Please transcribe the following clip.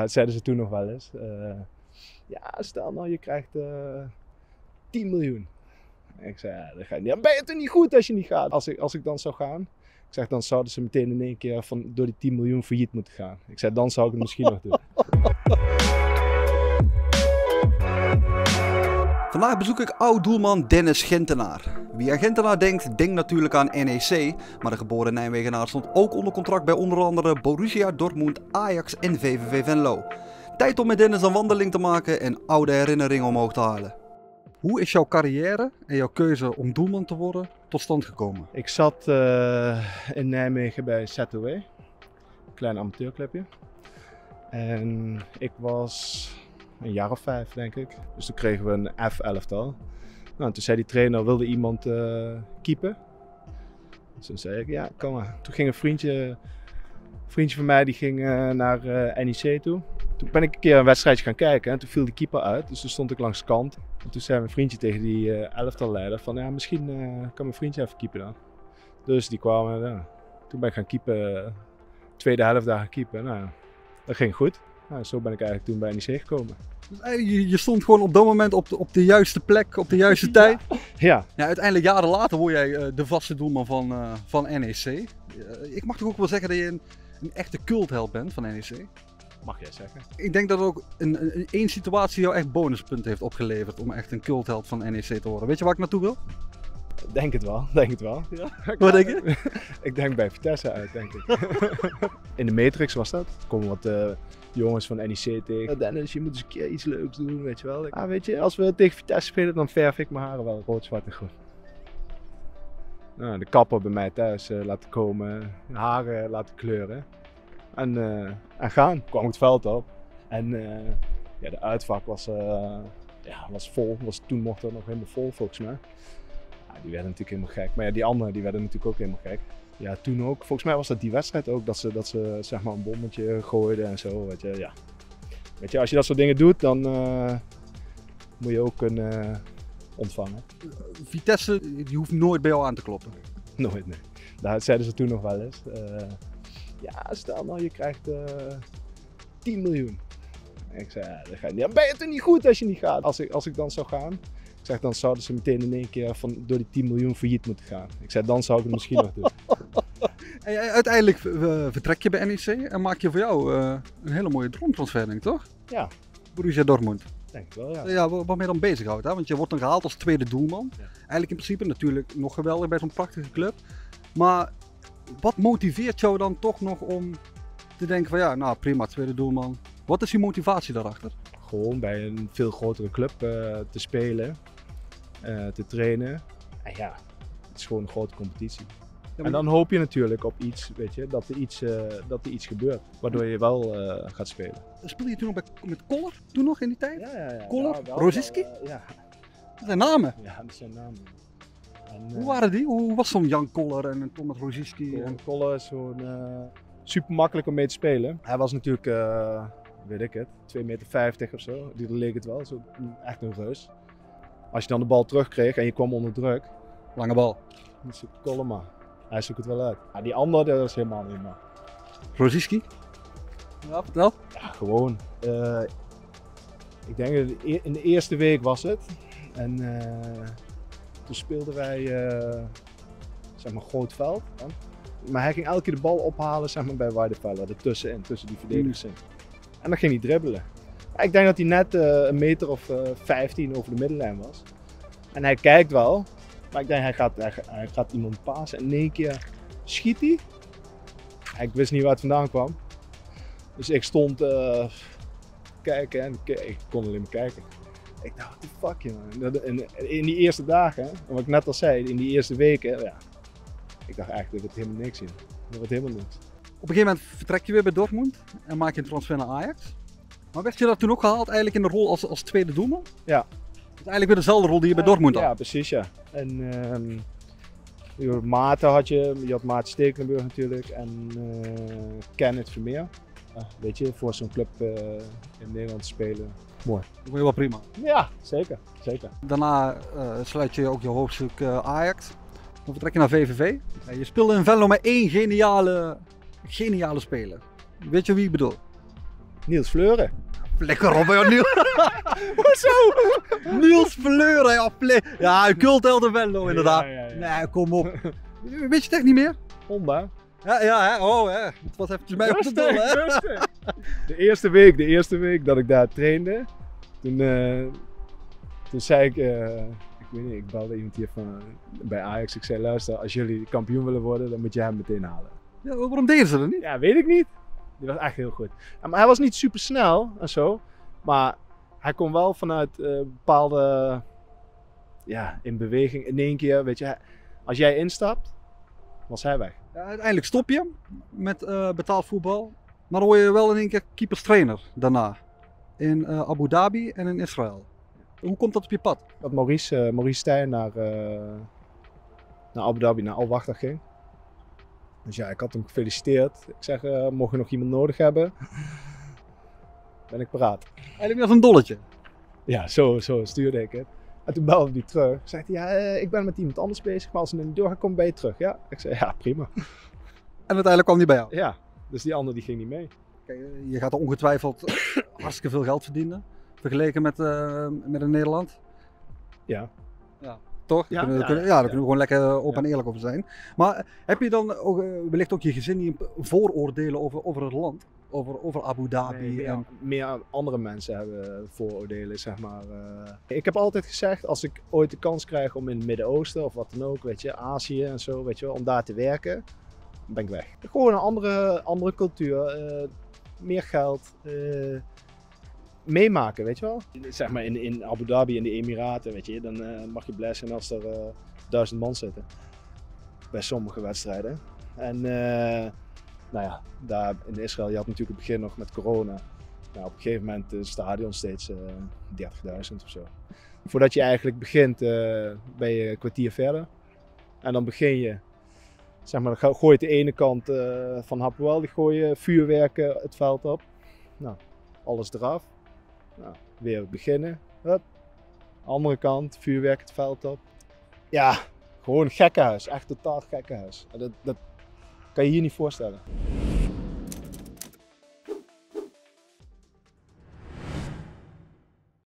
Dat zeiden ze toen nog wel eens. Eh, ja, stel nou je krijgt eh 10 miljoen. Ik zei, ja, dat je niet. Dan ben je toch niet goed als je niet gaat. Als ik, als ik dan zou gaan, ik zeg, dan zouden ze meteen in één keer van, door die 10 miljoen failliet moeten gaan. Ik zei, dan zou ik het misschien nog doen. Vandaag bezoek ik oud-doelman Dennis Gentenaar. Wie aan Gentenaar denkt, denkt natuurlijk aan NEC. Maar de geboren Nijmegenaar stond ook onder contract bij onder andere Borussia Dortmund, Ajax en VVV Venlo. Tijd om met Dennis een wandeling te maken en oude herinneringen omhoog te halen. Hoe is jouw carrière en jouw keuze om doelman te worden tot stand gekomen? Ik zat eh, in Nijmegen bij ZOW, een klein amateurclubje. En ik was een jaar of vijf, denk ik. Dus toen kregen we een F-elftal. Nou, en toen zei die trainer, wilde iemand keepen? Dus toen zei ik, ja, kom maar. Toen ging een vriendje, vriendje van mij, die ging eh, naar eh, NEC toe. Toen ben ik een keer een wedstrijdje gaan kijken en toen viel die keeper uit. Dus toen stond ik langs de kant. En toen zei mijn vriendje tegen die elftalleider van, ja, misschien kan mijn vriendje even keepen dan. Dus die kwamen, toen ben ik gaan keepen, tweede helft daar gaan keepen. Nou, dat ging goed. Nou, zo ben ik eigenlijk toen bij NEC gekomen. Dus eigenlijk, je, je stond gewoon op dat moment op de, op de juiste plek, op de juiste tijd. Ja, Ja, uiteindelijk jaren later word jij eh, de vaste doelman van, eh, van NEC. Eh, ik mag toch ook wel zeggen dat je een, een echte cultheld bent van NEC. mag jij zeggen. Ik denk dat ook een, een, één situatie jou echt bonuspunten heeft opgeleverd om echt een cultheld van NEC te worden. Weet je waar ik naartoe wil? Denk het wel, denk het wel. Wat denk je? ik denk bij Vitesse uit, denk ik. In de Matrix was dat. Er komen wat eh, jongens van NEC tegen. "Oh, Dennis, je moet eens een keer iets leuks doen, weet je wel. Ah, weet je, als we tegen Vitesse spelen, dan verf ik mijn haren wel rood, zwart en groen. Nou, de kapper bij mij thuis eh, laten komen, haren laten kleuren. En, eh, en gaan. Kwam het veld op. En eh, ja, de uitvak was, eh, ja, was vol. Was, toen mocht het nog helemaal vol, volgens mij. Ja, die werden natuurlijk helemaal gek. Maar ja, die anderen die werden natuurlijk ook helemaal gek. Ja, toen ook. Volgens mij was dat die wedstrijd ook. Dat ze, dat ze zeg maar een bommetje gooiden en zo. Weet je, ja. weet je als je dat soort dingen doet, dan eh, moet je ook kunnen ontvangen. Vitesse, die hoeft nooit bij jou aan te kloppen. Nooit, nee. Dat zeiden ze toen nog wel eens. Eh, ja, stel nou je krijgt eh 10 miljoen. Ik zei, ja, dat niet. Ben je toch niet goed als je niet gaat. Als ik, als ik dan zou gaan, ik zeg, dan zouden ze meteen in één keer van, door die 10 miljoen failliet moeten gaan. Ik zei, dan zou ik het misschien nog doen. En uiteindelijk eh, vertrek je bij NEC en maak je voor jou eh, een hele mooie droomtransfer, denk ik, toch? Ja, Borussia Dortmund. denk ik wel, ja. Ja, wa- wat je dan bezighoudt, hè? Want je wordt dan gehaald als tweede doelman. Ja. Eigenlijk in principe natuurlijk nog geweldig bij zo'n prachtige club. Maar wat motiveert jou dan toch nog om te denken van ja, nou prima, tweede doelman. Wat is die motivatie daarachter? Gewoon bij een veel grotere club eh, te spelen, eh, te trainen. En ja, het is gewoon een grote competitie. Ja, En dan hoop je natuurlijk op iets, weet je, dat er iets, eh, dat er iets gebeurt. Waardoor je wel eh, gaat spelen. Speel je toen nog bij, met Koller, toen nog in die tijd? Ja, ja, ja. Koller? Ja, ja. Dat zijn namen. ja, dat zijn namen. En, Hoe waren die? Hoe was zo'n Jan Koller en een Thomas Rosiski? En... Koen Kolle is gewoon eh, super makkelijk om mee te spelen. Hij was natuurlijk, eh, weet ik het, 2,50 meter of zo. Die leek het wel, zo, een- echt een reus. Als je dan de bal terugkreeg en je kwam onder druk, Lange bal. Kolle maar. Hij zoekt het wel uit. Ja, die andere, dat is helemaal niet meer. Rosiski? Ja, vertel. Ja, gewoon. eh, ik denk dat e- in de eerste week was het. En eh, toen speelden wij, eh, zeg maar, groot veld. hè. Maar hij ging elke keer de bal ophalen, zeg maar, bij Weidefeller. Ertussenin, tussen die verdedigers in. En dan ging hij dribbelen. Ik denk dat hij net eh, een meter of eh 15 over de middenlijn was. En hij kijkt wel. Maar ik denk, hij gaat, hij, ga- hij gaat iemand pasen. En één keer schiet hij. Ik wist niet waar het vandaan kwam. Dus ik stond eh, kijken en ik, kon alleen maar kijken. Ik dacht, what the fuck. Dat- In, in die eerste dagen, wat ik net al zei, in die eerste weken, ja. Ik dacht eigenlijk, dat wordt helemaal niks in. Dat wordt helemaal niks. Op een gegeven moment vertrek je weer bij Dortmund en maak je een transfer naar Ajax. Maar werd je dat toen ook gehaald eigenlijk in de rol als, als tweede doelman? Ja. Dus eigenlijk weer dezelfde rol die je bij Dortmund had. Ja, precies, ja. En je had Maarten had je, je had Maarten Stekelenburg natuurlijk en eh Kenneth Vermeer. Ja, weet je, voor zo'n club eh, in Nederland te spelen. Mooi. Dat vond je wel prima. Ja, zeker. zeker. Daarna eh, sluit je ook je hoofdstuk Ajax. Dan vertrek je naar VVV. Je speelde in Venlo met één geniale, geniale speler. Weet je wie ik bedoel? Niels Fleuren. Lekker op, joh, Niels. Hoezo? Niels Fleuren, ja, ple- ja, een cultheld in Venlo, inderdaad. Ja, ja, ja. Nee, kom op. Weet je het echt niet meer? Honda. Ja, ja, hè? oh, hè. Het was eventjes mij op de dol, hè? rustig. De eerste week, de eerste week dat ik daar trainde, toen, eh, toen zei ik, eh, ik weet niet, ik belde iemand hier van, bij Ajax. Ik zei, luister, als jullie kampioen willen worden, dan moet je hem meteen halen. Ja, waarom deden ze dat niet? Ja, weet ik niet. Die was echt heel goed. Maar hij was niet super snel en zo. Maar hij kon wel vanuit eh, bepaalde, ja, in beweging, in één keer, weet je. Als jij instapt, was hij weg. Ja, uiteindelijk stop je met eh, betaald voetbal. Maar dan word je wel in één keer keeperstrainer daarna. In eh, Abu Dhabi en in Israël. Hoe komt dat op je pad? Dat Maurice, Maurice Stijn naar, naar Abu Dhabi, naar Al Wahda ging. Dus ja, ik had hem gefeliciteerd. Ik zeg, eh, mocht je nog iemand nodig hebben, ben ik paraat. Eigenlijk als een dolletje. Ja, zo, zo stuurde ik het. En toen belde hij terug. Zegt hij, ja, eh, ik ben met iemand anders bezig, maar als het niet doorgaat, kom ben je terug. Ja, ik zei, ja, prima. En uiteindelijk kwam die bij jou. Ja, dus die ander die ging niet mee. Kijk, eh, je gaat er ongetwijfeld hartstikke veel geld verdienen. Vergeleken met, eh, met in Nederland. Ja. Toch? Ja, Ja, kunnen, ja, kunnen- ja, ja. daar kunnen we gewoon lekker open Ja. en eerlijk over zijn. Maar eh, heb je dan ook, eh, wellicht ook je gezin die vooroordelen over, over het land? Over, over Abu Dhabi? Nee, meer, en, meer andere mensen hebben vooroordelen, zeg maar. eh. Ik heb altijd gezegd, als ik ooit de kans krijg om in het Midden-Oosten of wat dan ook, weet je, Azië en zo, weet je wel, om daar te werken, ben ik weg. Gewoon een andere, andere cultuur, eh, meer geld, eh, meemaken, weet je wel. Zeg maar in, in Abu Dhabi, in de Emiraten, weet je, dan eh, mag je blij zijn als er eh, duizend man zitten. Bij sommige wedstrijden. En eh, nou ja, daar in Israël, je had natuurlijk het begin nog met corona. Nou, op een gegeven moment is het stadion steeds eh 30.000 of zo. Voordat je eigenlijk begint, ben je een kwartier verder. En dan begin je, zeg maar, dan gooi de ene kant van Hapoel, die gooi je vuurwerken het veld op. Nou, alles eraf. Nou, weer beginnen. Andere kant, vuurwerk het veld op. Ja, gewoon gekkenhuis. Echt totaal gekkenhuis. En Dat, dat kan je hier niet voorstellen.